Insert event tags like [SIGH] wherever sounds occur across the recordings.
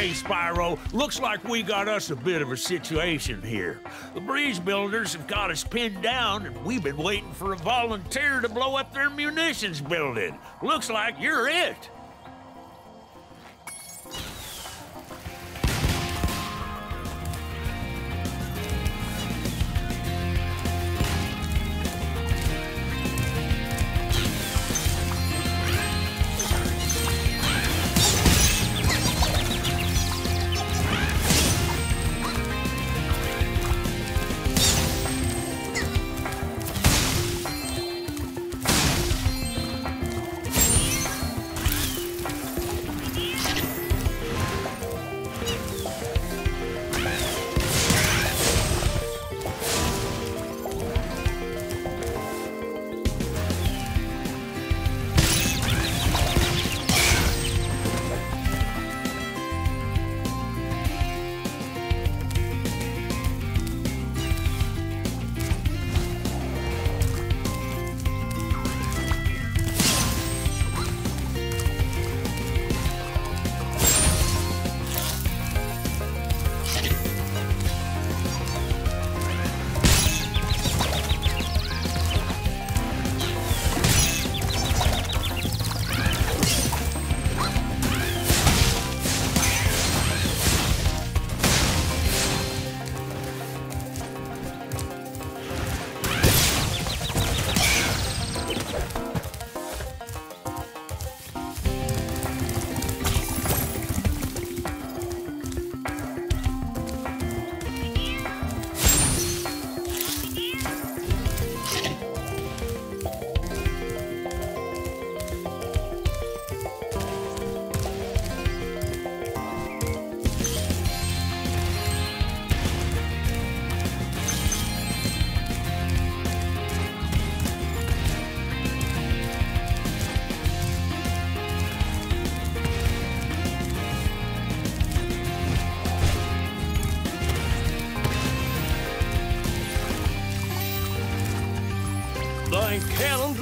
Okay, Spyro, looks like we got us a bit of a situation here. The breeze builders have got us pinned down, and we've been waiting for a volunteer to blow up their munitions building. Looks like you're it.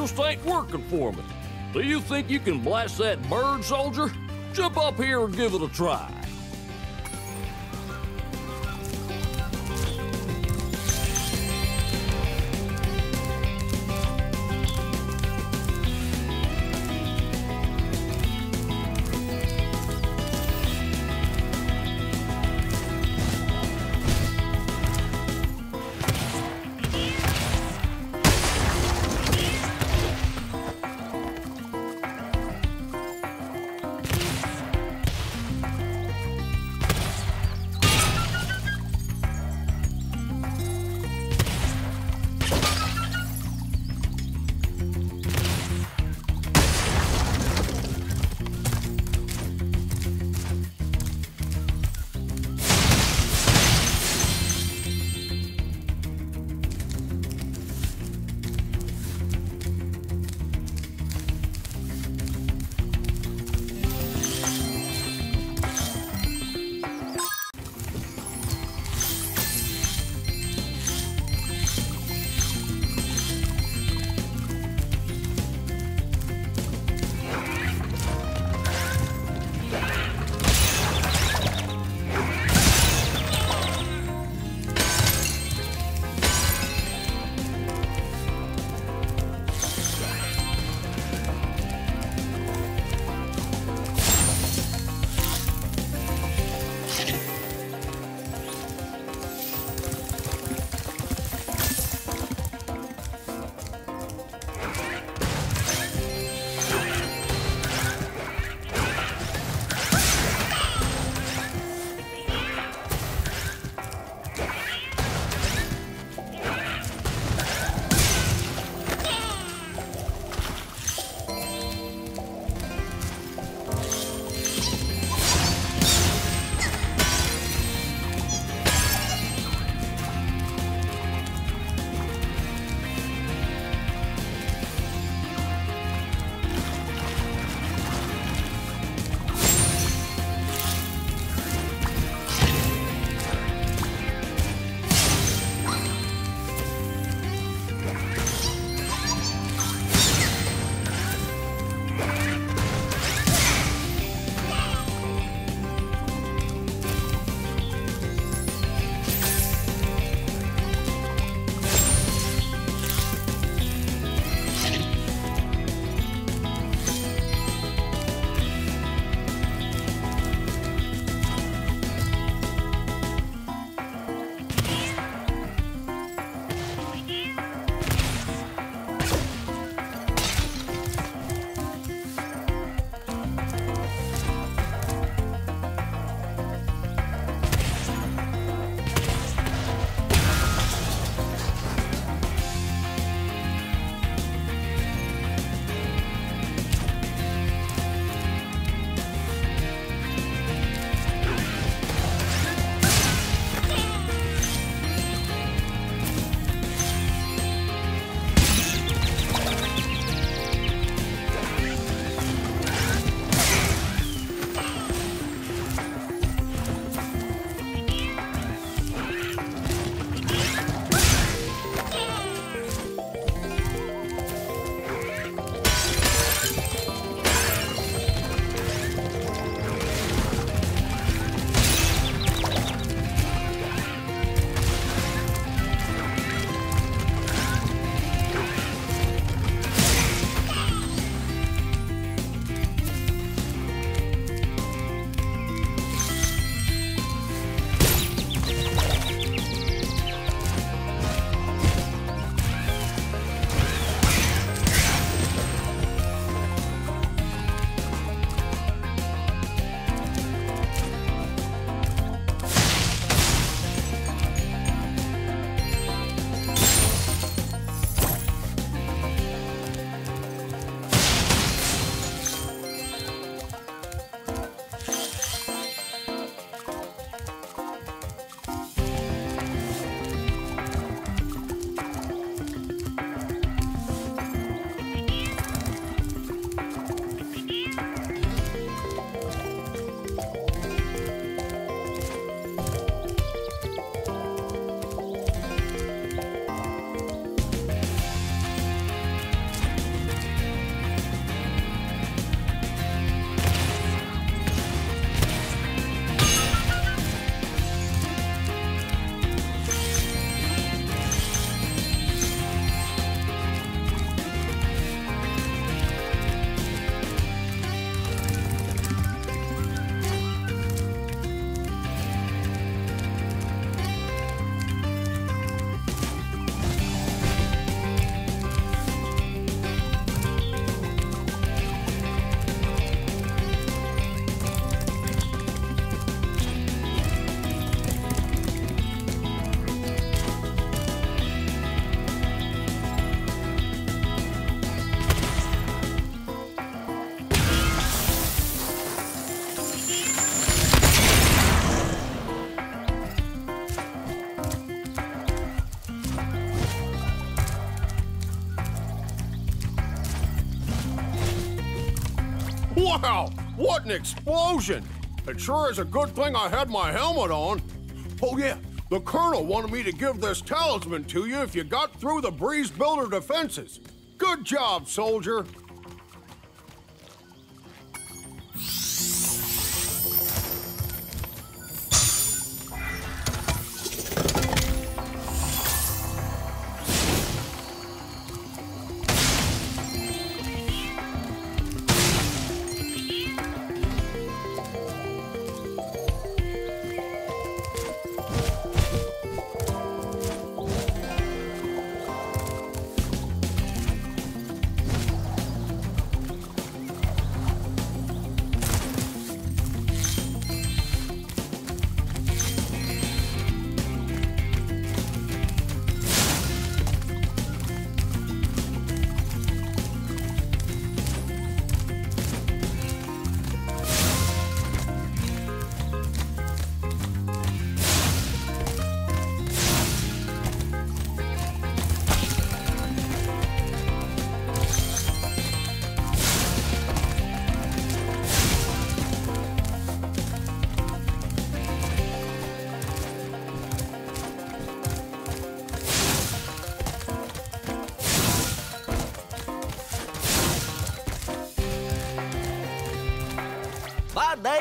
Just ain't working for me. Do you think you can blast that bird, soldier? Jump up here and give it a try. Wow, what an explosion! It sure is a good thing I had my helmet on. Oh, yeah, the Colonel wanted me to give this talisman to you if you got through the Breeze Builder defenses. Good job, soldier.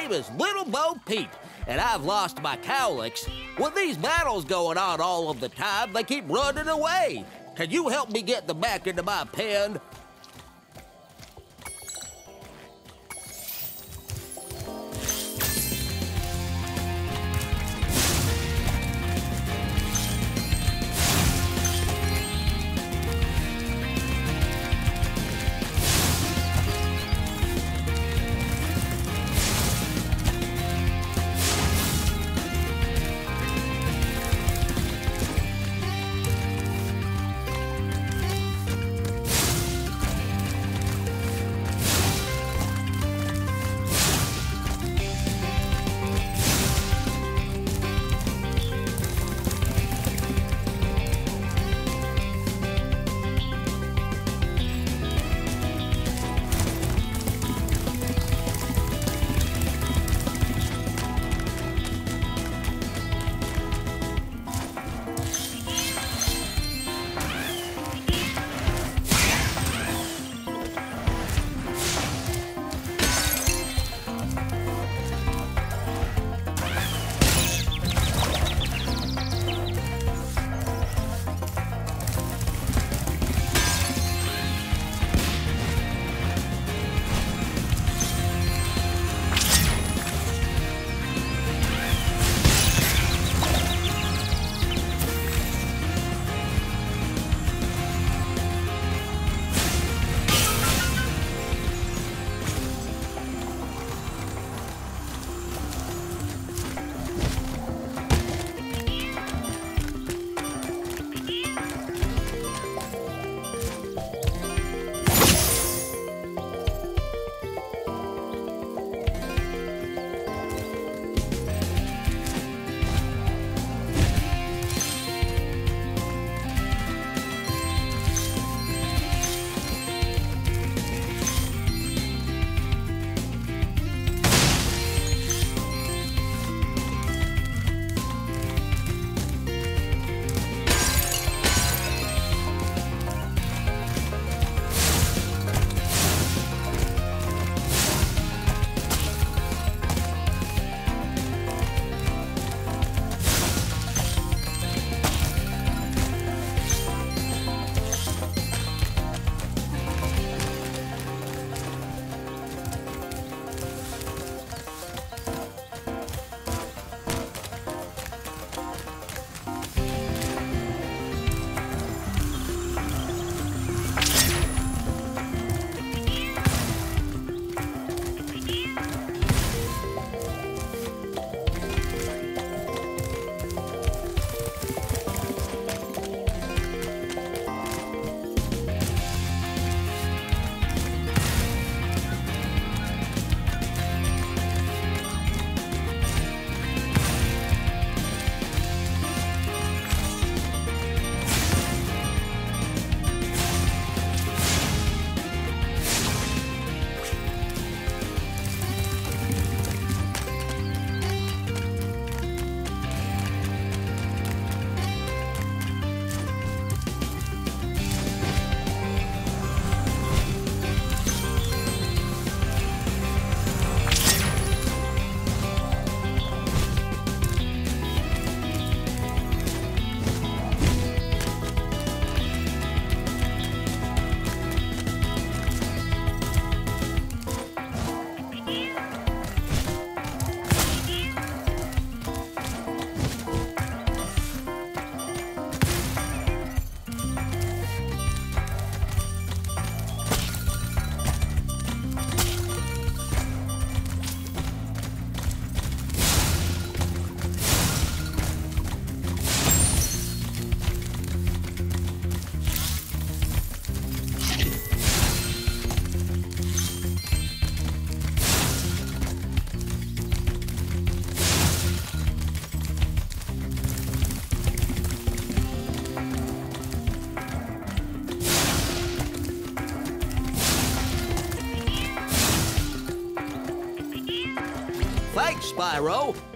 Name is Little Bo Peep, and I've lost my cowlicks. With these battles going on all of the time, they keep running away. Can you help me get them back into my pen?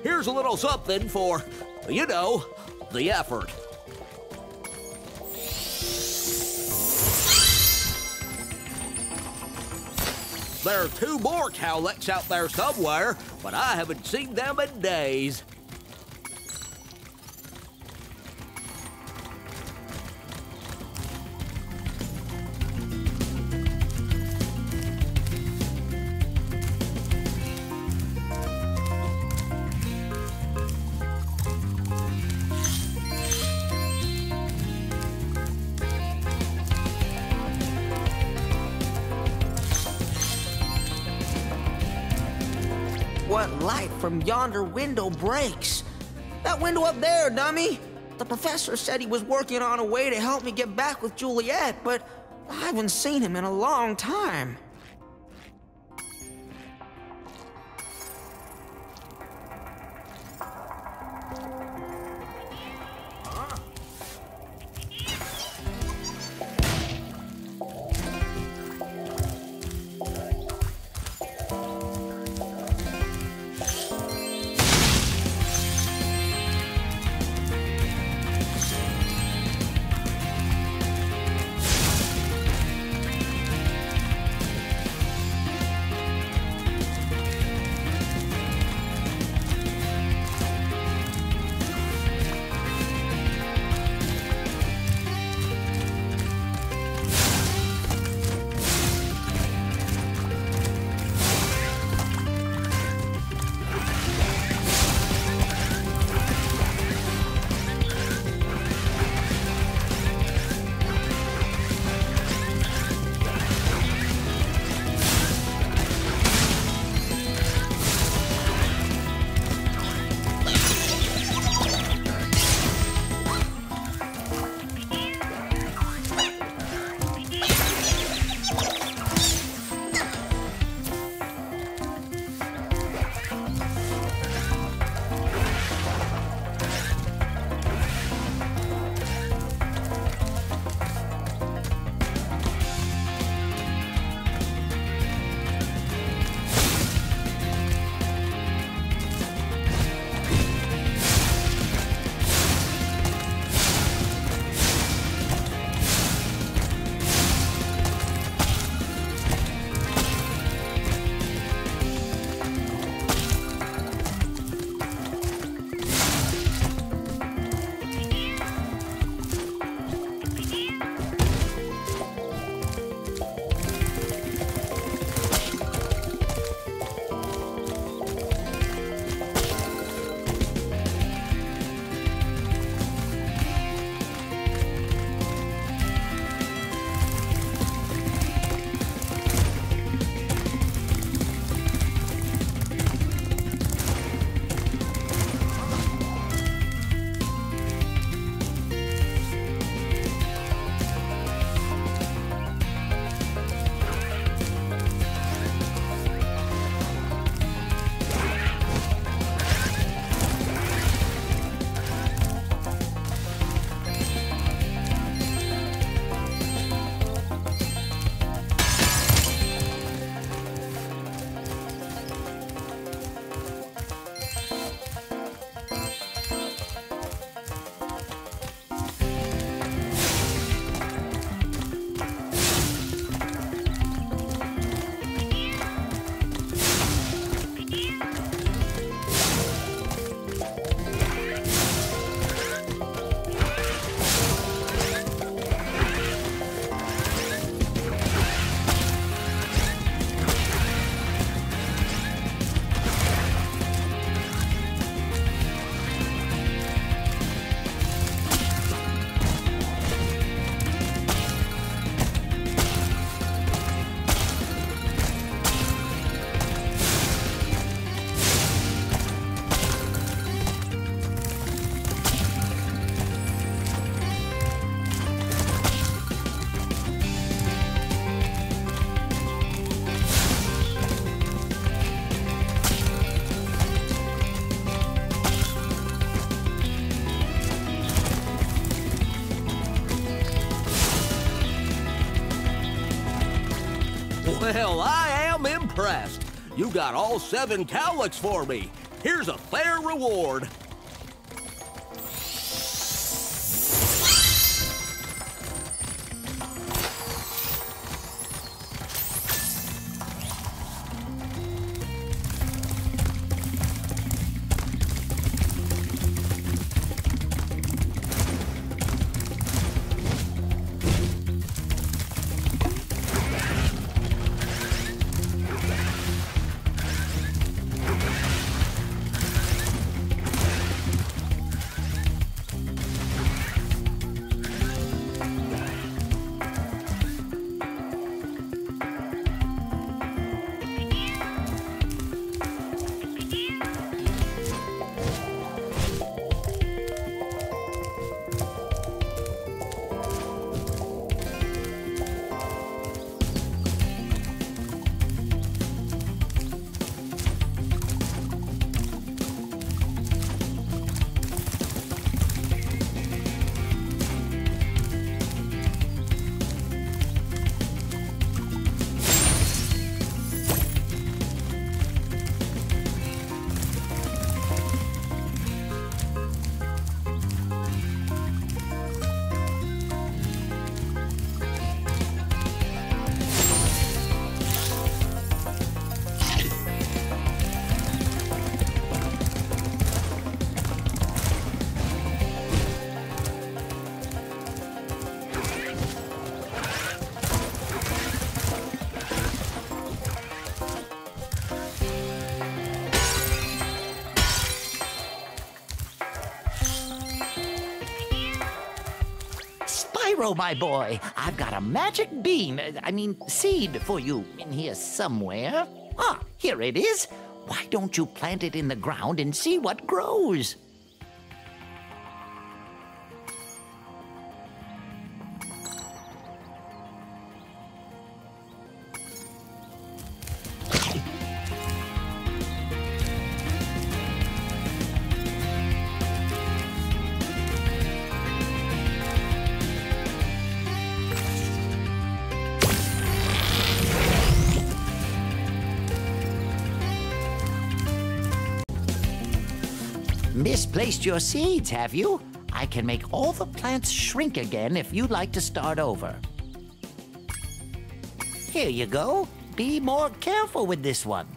Here's a little something for, you know, the effort. There are two more cowlicks out there somewhere, but I haven't seen them in days. From yonder window breaks? That window up there, dummy! The professor said he was working on a way to help me get back with Juliet, but I haven't seen him in a long time. Well, I am impressed. You got all seven cowlicks for me. Here's a fair reward. Spyro, my boy, I've got a magic bean, I mean, seed for you in here somewhere. Ah, here it is. Why don't you plant it in the ground and see what grows? Misplaced your seeds, have you? I can make all the plants shrink again if you'd like to start over. Here you go. Be more careful with this one.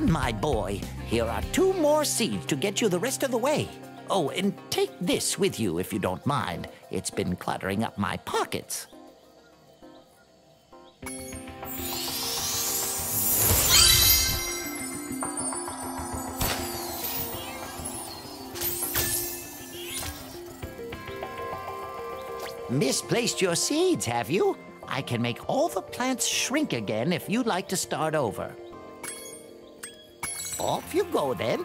Done, my boy. Here are two more seeds to get you the rest of the way. Oh, and take this with you if you don't mind. It's been cluttering up my pockets. Misplaced your seeds, have you? I can make all the plants shrink again if you'd like to start over. Off you go then.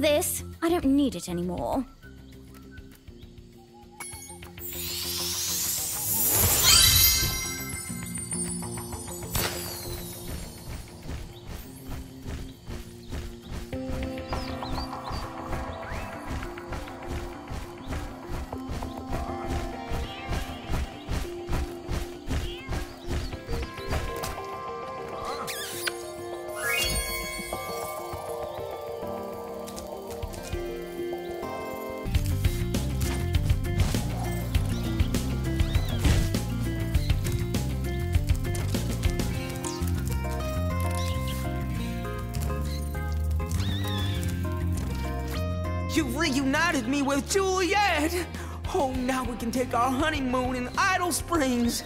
This. I don't need it anymore. You've reunited me with Juliet! Oh, now we can take our honeymoon in Idol Springs!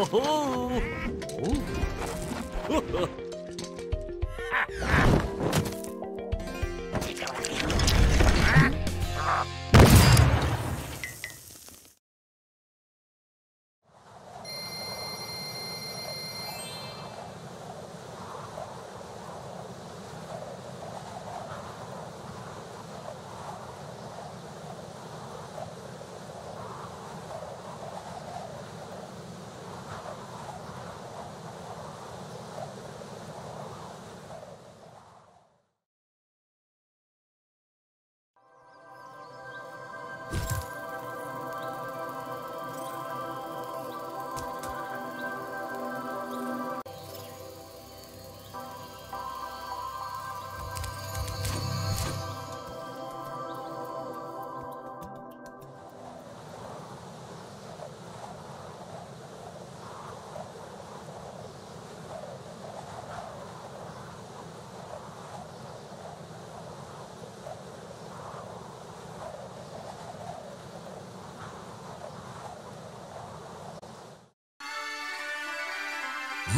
Ho,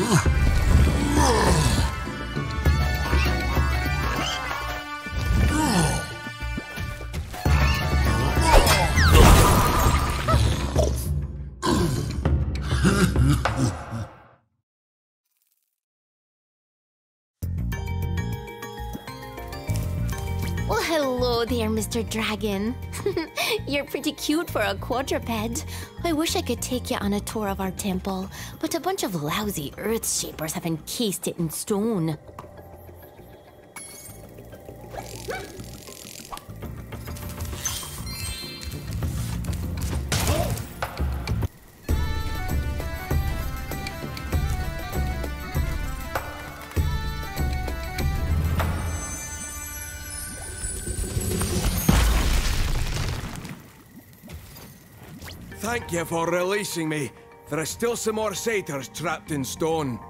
Well, there, Mr. Dragon. [LAUGHS] You're pretty cute for a quadruped. I wish I could take you on a tour of our temple, but a bunch of lousy earth shapers have encased it in stone. Thank you for releasing me. There are still some more satyrs trapped in stone.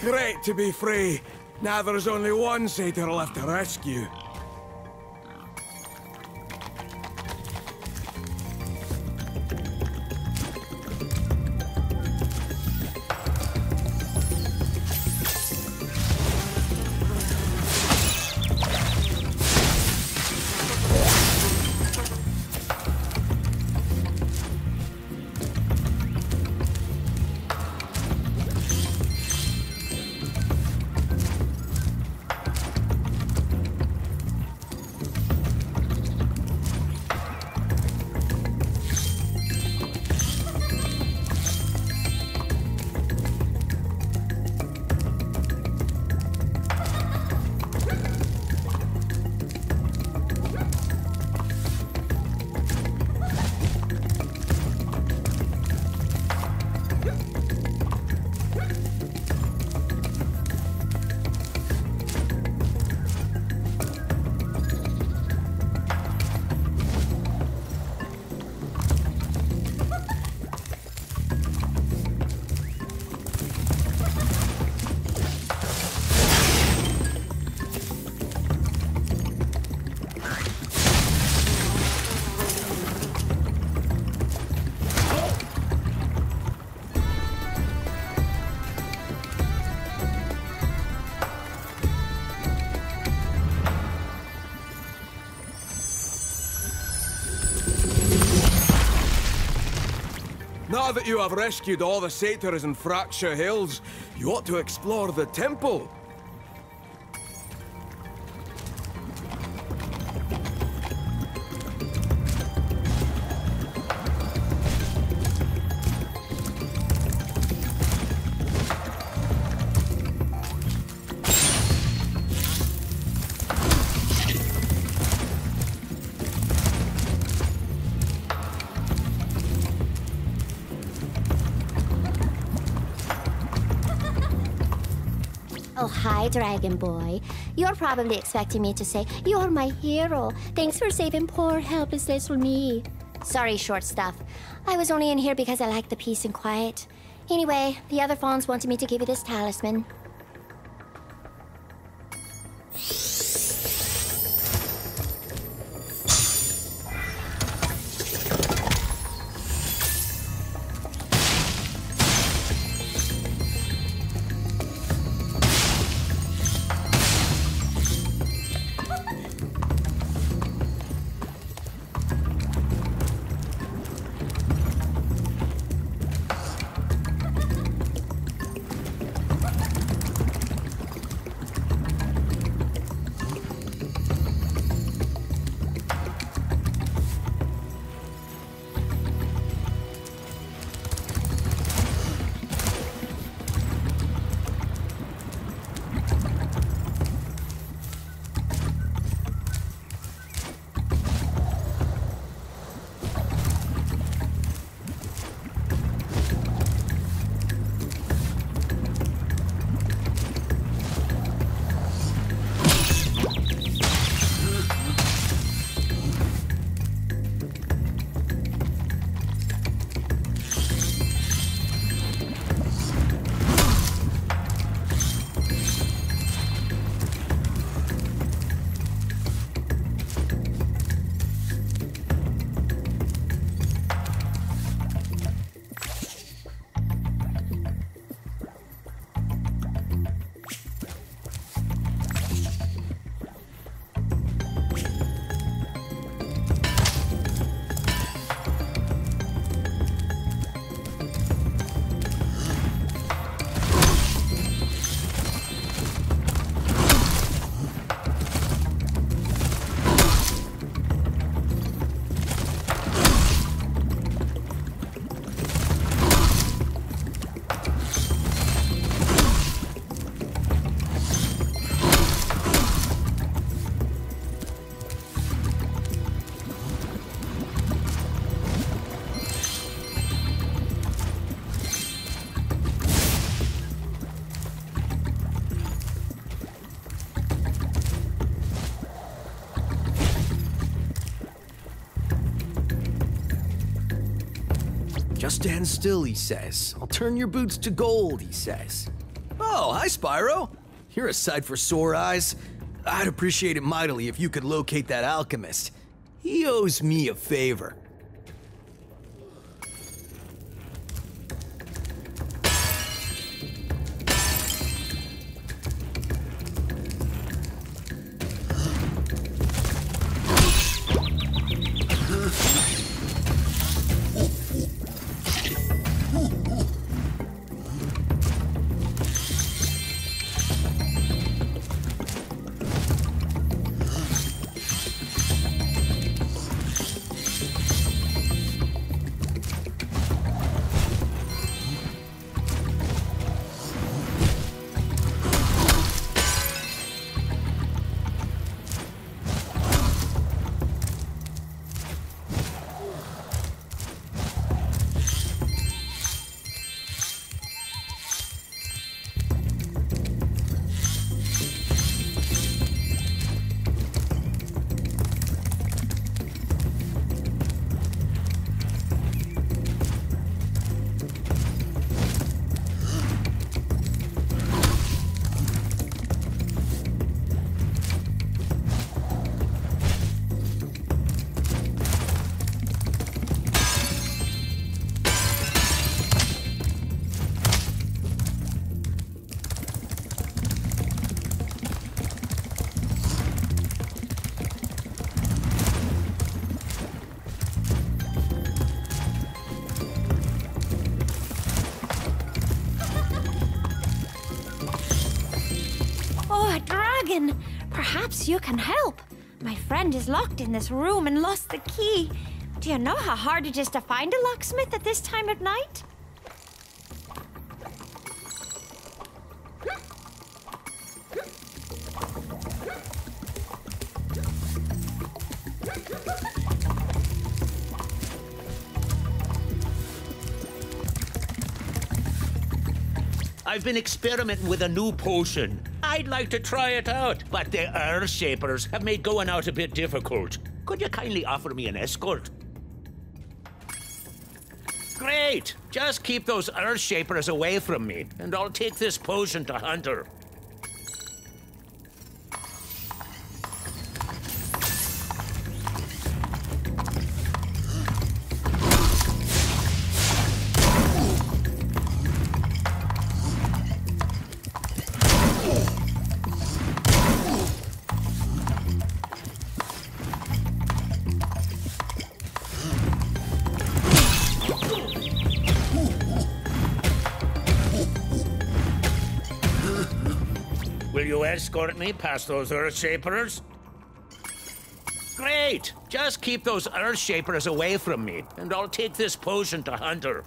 Great to be free. Now there's only one satyr left to rescue. That you have rescued all the satyrs in Fracture Hills, you ought to explore the temple. Dragon Boy. You're probably expecting me to say, You're my hero. Thanks for saving poor, helpless little me. Sorry, short stuff. I was only in here because I like the peace and quiet. Anyway, the other fauns wanted me to give you this talisman. Still, he says. I'll turn your boots to gold, he says. Oh, hi, Spyro. You're a sight for sore eyes. I'd appreciate it mightily if you could locate that alchemist. He owes me a favor. Can help. My friend is locked in this room and lost the key. Do you know how hard it is to find a locksmith at this time of night? I've been experimenting with a new potion. I'd like to try it out, but the Earth Shapers have made going out a bit difficult. Could you kindly offer me an escort? Great! Just keep those Earth Shapers away from me, and I'll take this potion to Hunter. Escort me past those Earth Shapers? Great! Just keep those Earth Shapers away from me, and I'll take this potion to Hunter.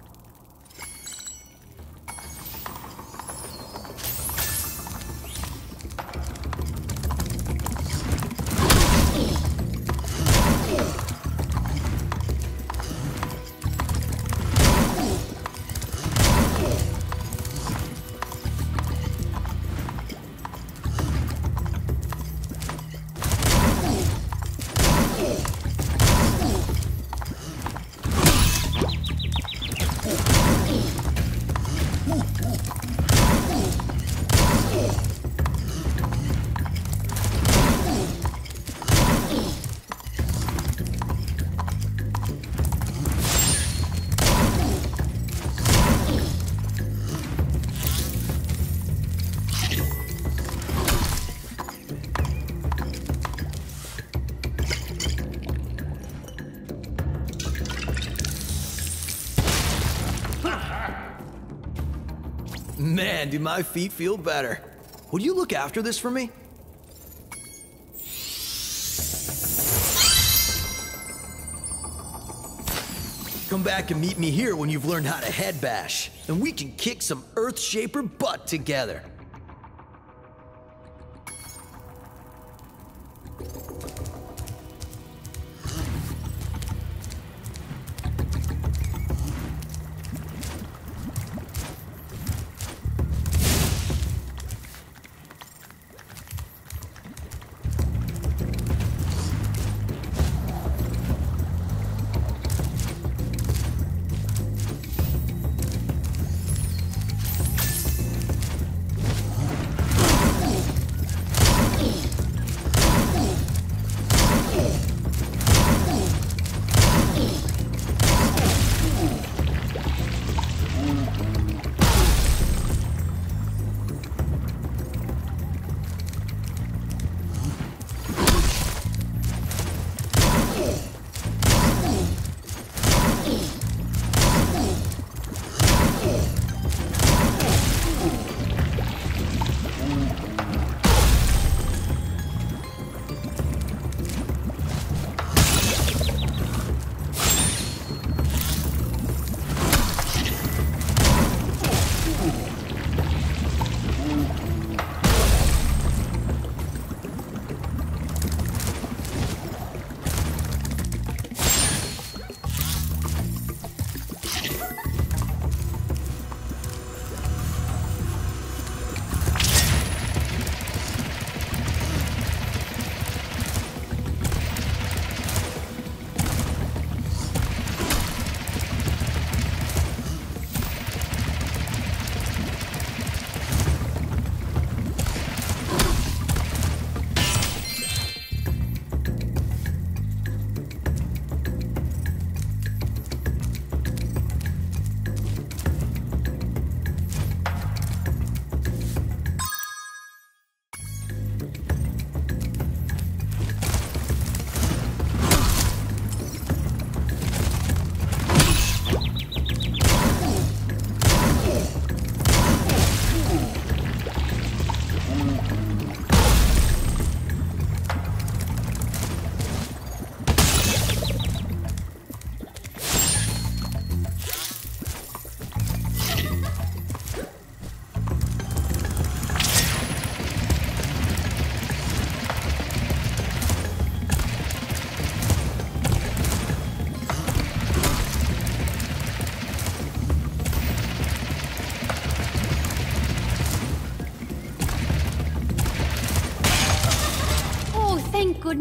Man, do my feet feel better. Would you look after this for me? Come back and meet me here when you've learned how to head bash, and we can kick some Earth Shaper butt together.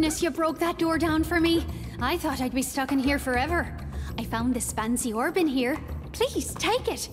Goodness you broke that door down for me. I thought I'd be stuck in here forever. I found this fancy orb in here. Please, take it.